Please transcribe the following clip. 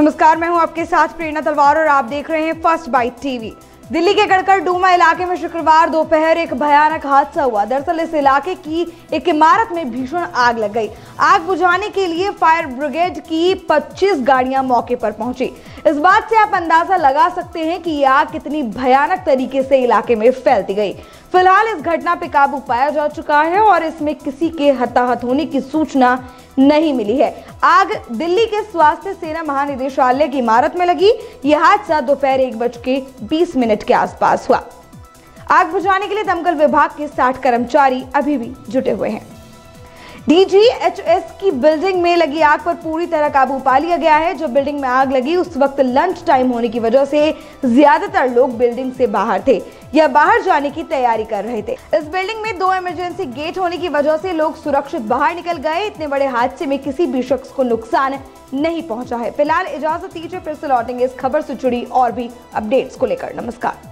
नमस्कार, मैं हूँ आपके साथ प्रेरणा तलवार और आप देख रहे हैं फ़र्स्ट बाइट टीवी। दिल्ली के गड़कर डूमा इलाके में शुक्रवार दोपहर एक भयानक हादसा हुआ। दरअसल इस इलाके की एक इमारत में भीषण आग लग गई। आग बुझाने के लिए फायर ब्रिगेड की 25 गाड़ियाँ मौके पर पहुँची। इस बात से आप अंदाज़ा लगा सकते हैं कि यह आग कितनी भयानक तरीके से इलाके में फैलती गई। फ़िलहाल इस घटना पे काबू पाया जा चुका है और इसमें किसी के हताहत होने की सूचना नहीं मिली है। आग दिल्ली के स्वास्थ्य सेना महानिदेशालय की इमारत में लगी। यह हादसा दोपहर एक बज के बीस मिनट के आसपास हुआ। आग बुझाने के लिए दमकल विभाग के 60 कर्मचारी अभी भी जुटे हुए हैं। डीजीएचएस की बिल्डिंग में लगी आग पर पूरी तरह काबू पा लिया गया है। जो बिल्डिंग में आग लगी, उस वक्त लंच टाइम होने की वजह से ज़्यादातर लोग बिल्डिंग से बाहर थे। या बाहर जाने की तैयारी कर रहे थे। इस बिल्डिंग में दो इमरजेंसी गेट होने की वजह से लोग सुरक्षित बाहर निकल गए। इतने बड़े हादसे में किसी भी शख्स को नुकसान नहीं पहुँचा है। फ़िलहाल इजाज़त दीजिए, फिर से लौटेंगे इस खबर से जुड़ी और भी अपडेट्स को लेकर। नमस्कार।